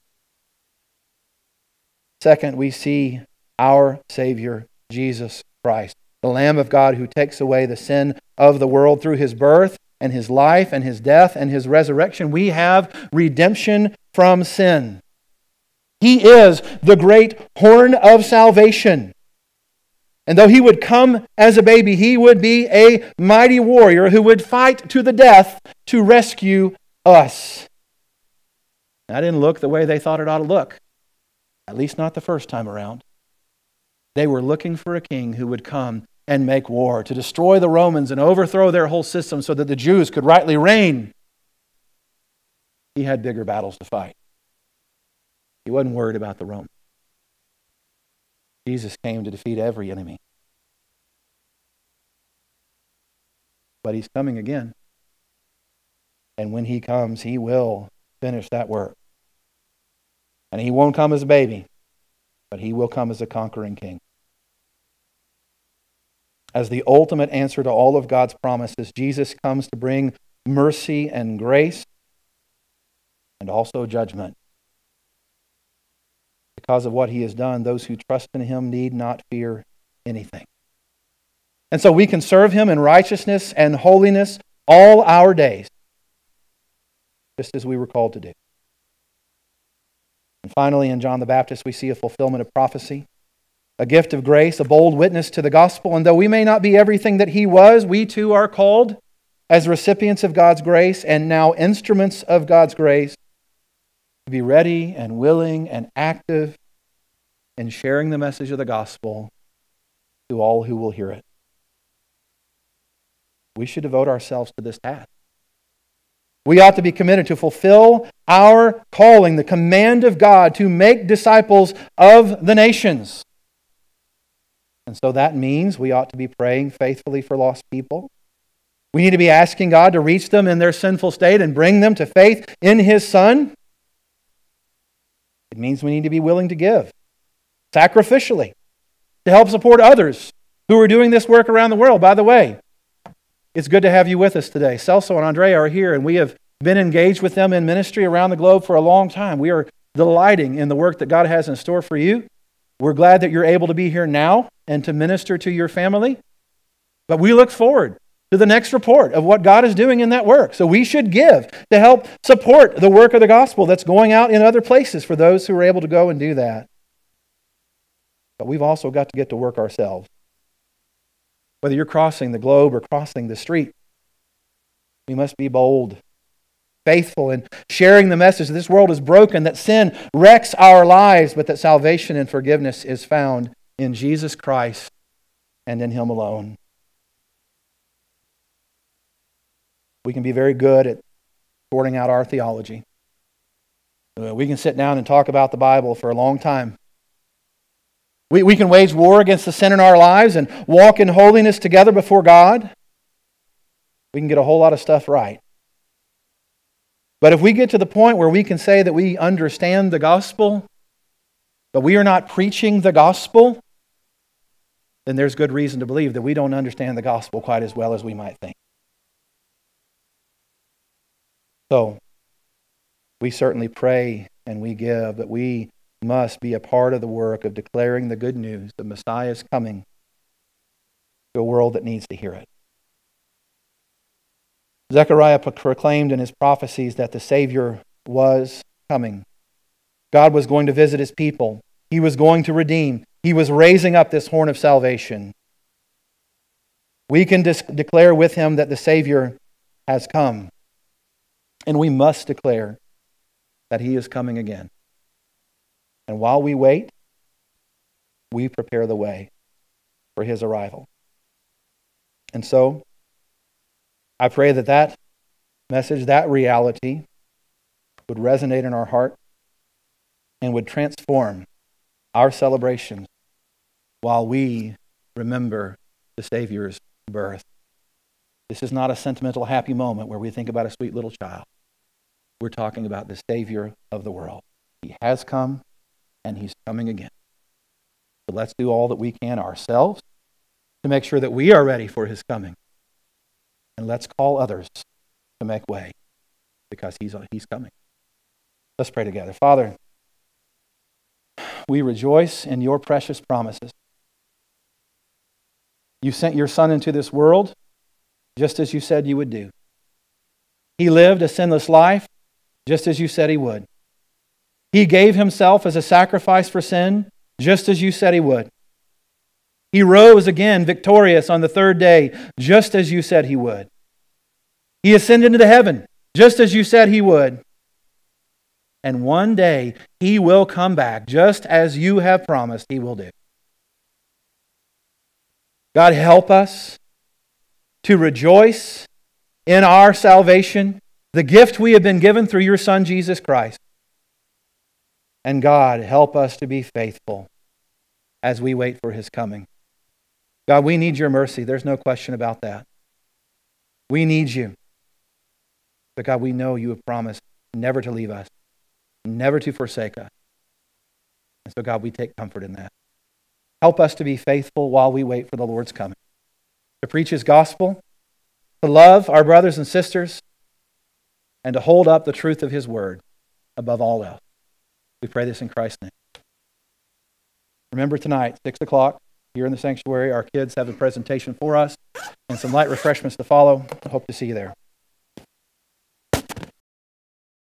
A: Second, we see our Savior, Jesus Christ, the Lamb of God who takes away the sin of the world through his birth and his life and his death and his resurrection. We have redemption from sin. He is the great horn of salvation. And though he would come as a baby, he would be a mighty warrior who would fight to the death to rescue us. That didn't look the way they thought it ought to look, at least not the first time around. They were looking for a king who would come and make war, to destroy the Romans and overthrow their whole system so that the Jews could rightly reign. He had bigger battles to fight. He wasn't worried about the Romans. Jesus came to defeat every enemy. But he's coming again. And when he comes, he will finish that work. And he won't come as a baby, but he will come as a conquering king. As the ultimate answer to all of God's promises, Jesus comes to bring mercy and grace and also judgment. Because of what he has done, those who trust in him need not fear anything. And so we can serve him in righteousness and holiness all our days, just as we were called to do. And finally, in John the Baptist, we see a fulfillment of prophecy. a gift of grace, a bold witness to the gospel. And though we may not be everything that he was, we too are called as recipients of God's grace and now instruments of God's grace to be ready and willing and active in sharing the message of the gospel to all who will hear it. We should devote ourselves to this task. We ought to be committed to fulfill our calling, the command of God to make disciples of the nations. And so that means we ought to be praying faithfully for lost people. We need to be asking God to reach them in their sinful state and bring them to faith in His Son. It means we need to be willing to give sacrificially to help support others who are doing this work around the world. By the way, it's good to have you with us today. Celso and Andrea are here, and we have been engaged with them in ministry around the globe for a long time. We are delighting in the work that God has in store for you. We're glad that you're able to be here now and to minister to your family. But we look forward to the next report of what God is doing in that work. So we should give to help support the work of the gospel that's going out in other places for those who are able to go and do that. But we've also got to get to work ourselves. Whether you're crossing the globe or crossing the street, we must be bold, faithful in sharing the message that this world is broken, that sin wrecks our lives, but that salvation and forgiveness is found in Jesus Christ and in Him alone. We can be very good at sorting out our theology. Uh, we can sit down and talk about the Bible for a long time. We, we can wage war against the sin in our lives and walk in holiness together before God. We can get a whole lot of stuff right. But if we get to the point where we can say that we understand the gospel, but we are not preaching the gospel, then there's good reason to believe that we don't understand the gospel quite as well as we might think. So, we certainly pray and we give, but we must be a part of the work of declaring the good news the Messiah is coming to a world that needs to hear it. Zechariah proclaimed in his prophecies that the Savior was coming. God was going to visit his people. He was going to redeem. He was raising up this horn of salvation. We can declare with him that the Savior has come. And we must declare that he is coming again. And while we wait, we prepare the way for his arrival. And so, I pray that that message, that reality, would resonate in our heart and would transform our celebrations while we remember the Savior's birth. This is not a sentimental, happy moment where we think about a sweet little child. We're talking about the Savior of the world. He has come, and He's coming again. So let's do all that we can ourselves to make sure that we are ready for His coming. And let's call others to make way because He's, he's coming. Let's pray together. Father, we rejoice in your precious promises. You sent your Son into this world just as you said you would do. He lived a sinless life just as you said he would. He gave himself as a sacrifice for sin, just as you said he would. He rose again victorious on the third day, just as you said he would. He ascended into heaven, just as you said he would. And one day he will come back, just as you have promised he will do. God, help us to rejoice in our salvation, the gift we have been given through your Son, Jesus Christ. And God, help us to be faithful as we wait for his coming. God, we need your mercy. There's no question about that. We need you. But God, we know you have promised never to leave us, never to forsake us. And so, God, we take comfort in that. Help us to be faithful while we wait for the Lord's coming to preach his gospel, to love our brothers and sisters, and to hold up the truth of his word above all else. We pray this in Christ's name. Remember tonight, 6 o'clock, here in the sanctuary, our kids have a presentation for us and some light refreshments to follow. I hope to see you there.